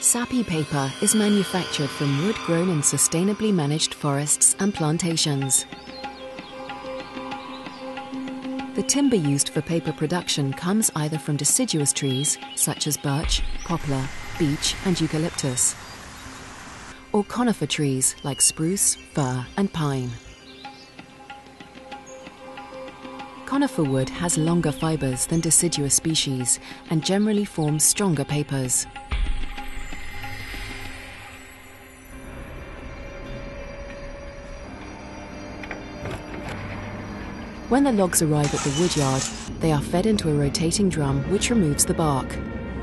Sappi paper is manufactured from wood grown in sustainably managed forests and plantations. The timber used for paper production comes either from deciduous trees such as birch, poplar, beech, and eucalyptus, or conifer trees like spruce, fir, and pine. Conifer wood has longer fibres than deciduous species and generally forms stronger papers. When the logs arrive at the woodyard, they are fed into a rotating drum which removes the bark.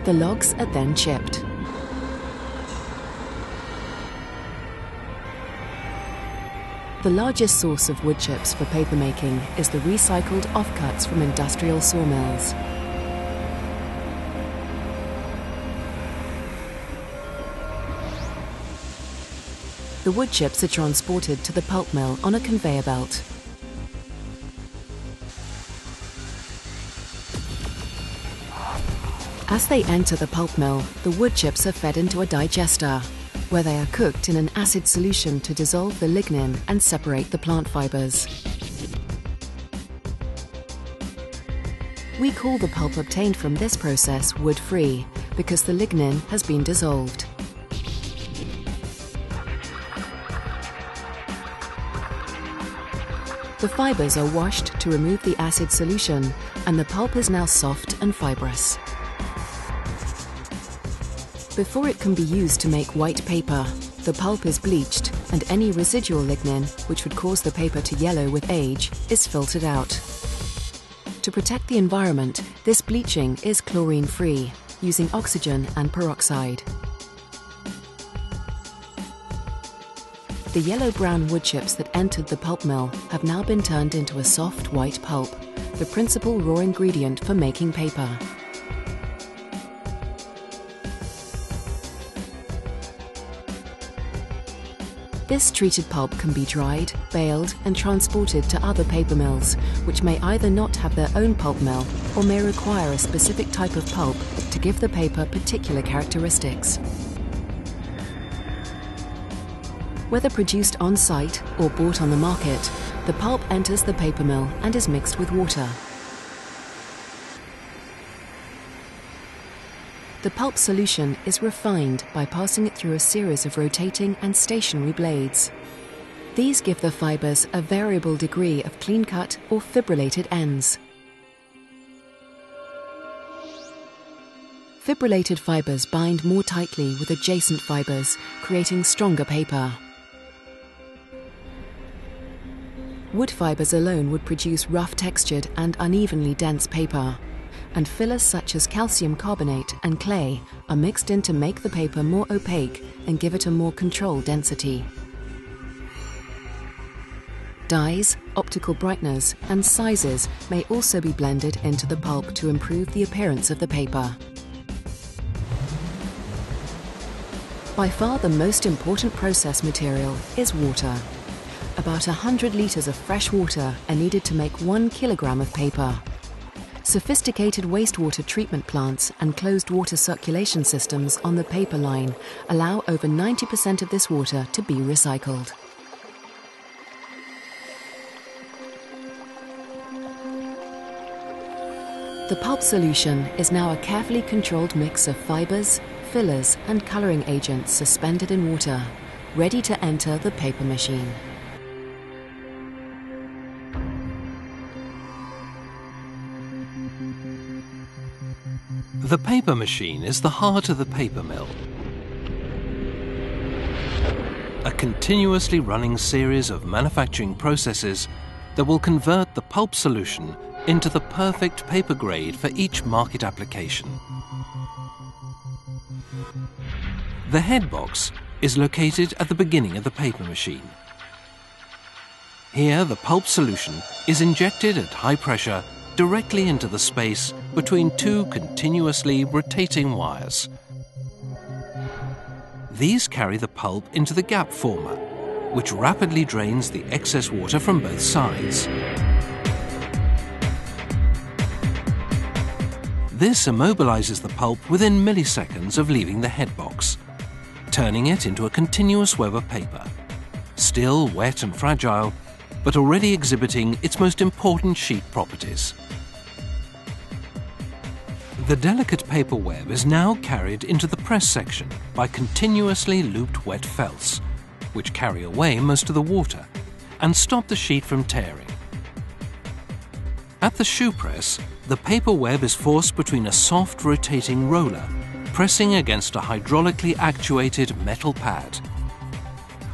The logs are then chipped. The largest source of wood chips for papermaking is the recycled offcuts from industrial sawmills. The wood chips are transported to the pulp mill on a conveyor belt. As they enter the pulp mill, the wood chips are fed into a digester, where they are cooked in an acid solution to dissolve the lignin and separate the plant fibres. We call the pulp obtained from this process wood-free because the lignin has been dissolved. The fibres are washed to remove the acid solution and the pulp is now soft and fibrous. Before it can be used to make white paper, the pulp is bleached and any residual lignin, which would cause the paper to yellow with age, is filtered out. To protect the environment, this bleaching is chlorine-free, using oxygen and peroxide. The yellow-brown wood chips that entered the pulp mill have now been turned into a soft white pulp, the principal raw ingredient for making paper. This treated pulp can be dried, baled and transported to other paper mills, which may either not have their own pulp mill or may require a specific type of pulp to give the paper particular characteristics. Whether produced on site or bought on the market, the pulp enters the paper mill and is mixed with water. The pulp solution is refined by passing it through a series of rotating and stationary blades. These give the fibres a variable degree of clean cut or fibrillated ends. Fibrillated fibres bind more tightly with adjacent fibres, creating stronger paper. Wood fibres alone would produce rough textured and unevenly dense paper and fillers such as calcium carbonate and clay are mixed in to make the paper more opaque and give it a more controlled density. Dyes, optical brighteners and sizes may also be blended into the pulp to improve the appearance of the paper. By far the most important process material is water. About 100 litres of fresh water are needed to make one kilogram of paper. Sophisticated wastewater treatment plants and closed water circulation systems on the paper line allow over 90% of this water to be recycled. The pulp solution is now a carefully controlled mix of fibres, fillers and colouring agents suspended in water, ready to enter the paper machine. The paper machine is the heart of the paper mill. A continuously running series of manufacturing processes that will convert the pulp solution into the perfect paper grade for each market application. The head box is located at the beginning of the paper machine. Here the pulp solution is injected at high pressure directly into the space between two continuously rotating wires. These carry the pulp into the gap former, which rapidly drains the excess water from both sides. This immobilizes the pulp within milliseconds of leaving the head box, turning it into a continuous web of paper. Still wet and fragile, but already exhibiting its most important sheet properties. The delicate paper web is now carried into the press section by continuously looped wet felts, which carry away most of the water and stop the sheet from tearing. At the shoe press, the paper web is forced between a soft rotating roller pressing against a hydraulically actuated metal pad.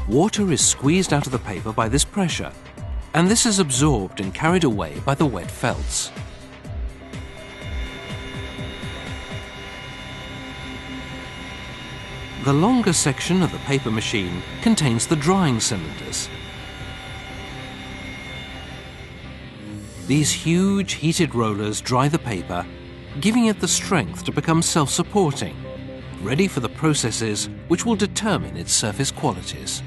Water is squeezed out of the paper by this pressure, and this is absorbed and carried away by the wet felts. The longer section of the paper machine contains the drying cylinders. These huge heated rollers dry the paper giving it the strength to become self-supporting, ready for the processes which will determine its surface qualities.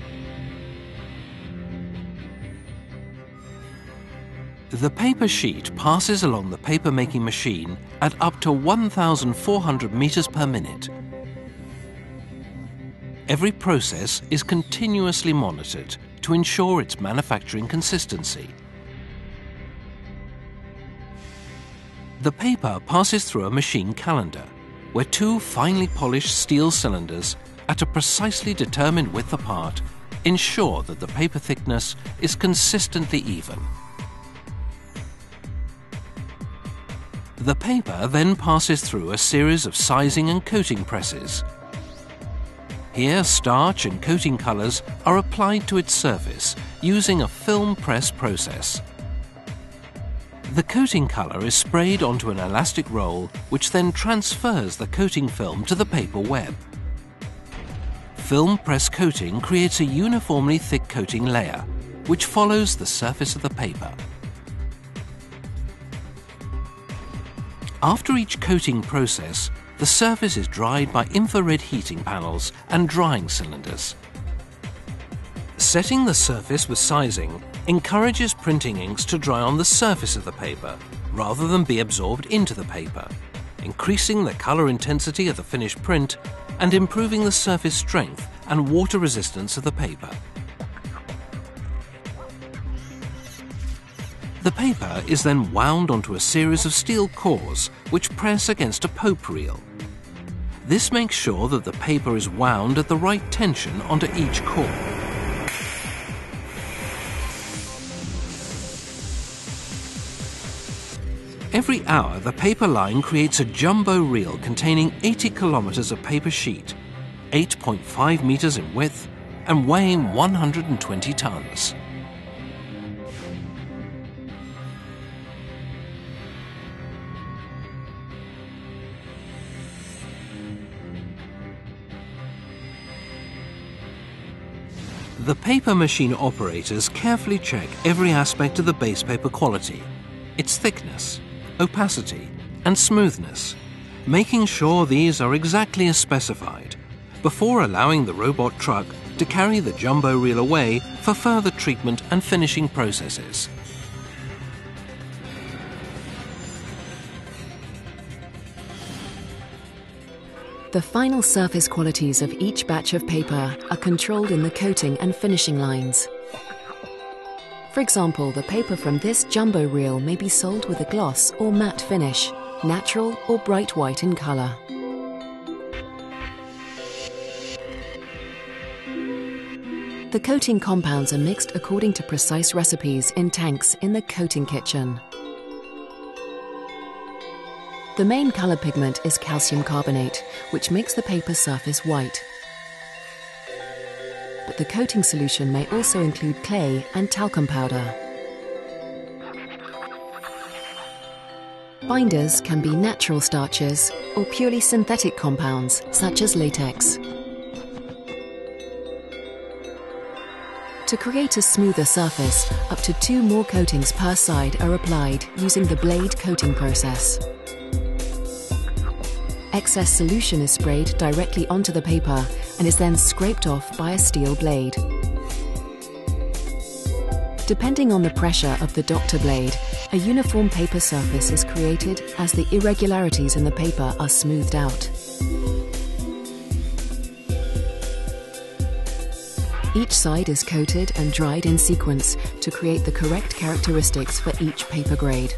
The paper sheet passes along the paper-making machine at up to 1,400 meters per minute. Every process is continuously monitored to ensure its manufacturing consistency. The paper passes through a machine calender, where two finely polished steel cylinders at a precisely determined width apart ensure that the paper thickness is consistently even. The paper then passes through a series of sizing and coating presses. Here starch and coating colours are applied to its surface using a film press process. The coating colour is sprayed onto an elastic roll which then transfers the coating film to the paper web. Film press coating creates a uniformly thick coating layer which follows the surface of the paper. After each coating process, the surface is dried by infrared heating panels and drying cylinders. Setting the surface with sizing encourages printing inks to dry on the surface of the paper rather than be absorbed into the paper, increasing the colour intensity of the finished print and improving the surface strength and water resistance of the paper. The paper is then wound onto a series of steel cores which press against a pope reel. This makes sure that the paper is wound at the right tension onto each core. Every hour, the paper line creates a jumbo reel containing 80 kilometers of paper sheet, 8.5 meters in width, and weighing 120 tons. The paper machine operators carefully check every aspect of the base paper quality, its thickness, opacity, and smoothness, making sure these are exactly as specified, before allowing the robot truck to carry the jumbo reel away for further treatment and finishing processes. The final surface qualities of each batch of paper are controlled in the coating and finishing lines. For example, the paper from this jumbo reel may be sold with a gloss or matte finish, natural or bright white in colour. The coating compounds are mixed according to precise recipes in tanks in the coating kitchen. The main colour pigment is calcium carbonate, which makes the paper surface white but the coating solution may also include clay and talcum powder. Binders can be natural starches or purely synthetic compounds such as latex. To create a smoother surface, up to two more coatings per side are applied using the blade coating process. Excess solution is sprayed directly onto the paper and is then scraped off by a steel blade. Depending on the pressure of the doctor blade, a uniform paper surface is created as the irregularities in the paper are smoothed out. Each side is coated and dried in sequence to create the correct characteristics for each paper grade.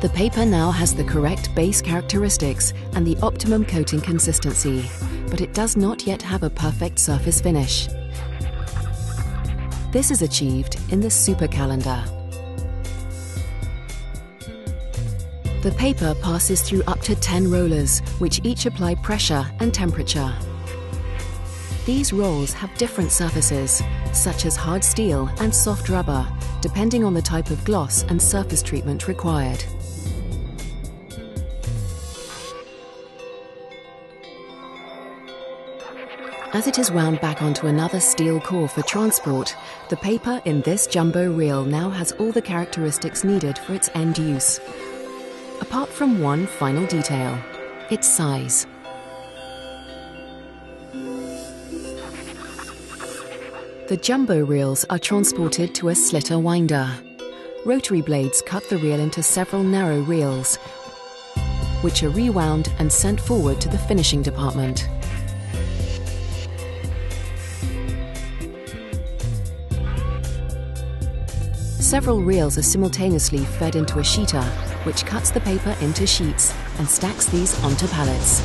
The paper now has the correct base characteristics and the optimum coating consistency, but it does not yet have a perfect surface finish. This is achieved in the Super Calender. The paper passes through up to 10 rollers, which each apply pressure and temperature. These rolls have different surfaces, such as hard steel and soft rubber, depending on the type of gloss and surface treatment required. As it is wound back onto another steel core for transport, the paper in this jumbo reel now has all the characteristics needed for its end use. Apart from one final detail, its size. The jumbo reels are transported to a slitter winder. Rotary blades cut the reel into several narrow reels, which are rewound and sent forward to the finishing department. Several reels are simultaneously fed into a sheeter, which cuts the paper into sheets and stacks these onto pallets.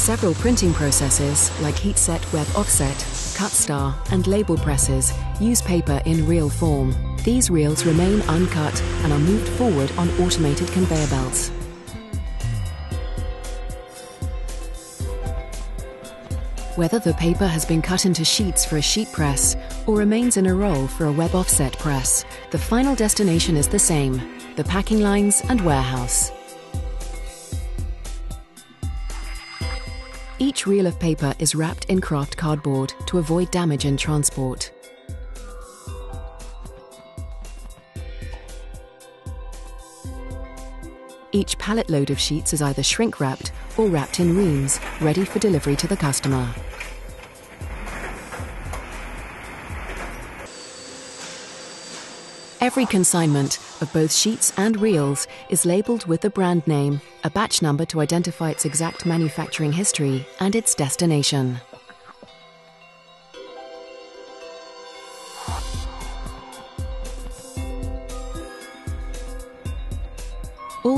Several printing processes, like heat-set web offset, coldset, and label presses, use paper in reel form. These reels remain uncut and are moved forward on automated conveyor belts. Whether the paper has been cut into sheets for a sheet press or remains in a roll for a web offset press, the final destination is the same, the packing lines and warehouse. Each reel of paper is wrapped in kraft cardboard to avoid damage in transport. Each pallet load of sheets is either shrink wrapped or wrapped in reams, ready for delivery to the customer. Every consignment of both sheets and reels is labelled with the brand name, a batch number to identify its exact manufacturing history, and its destination.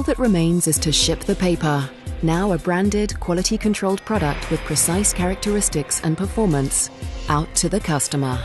That remains is to ship the paper, now a branded, quality controlled product with precise characteristics and performance, out to the customer.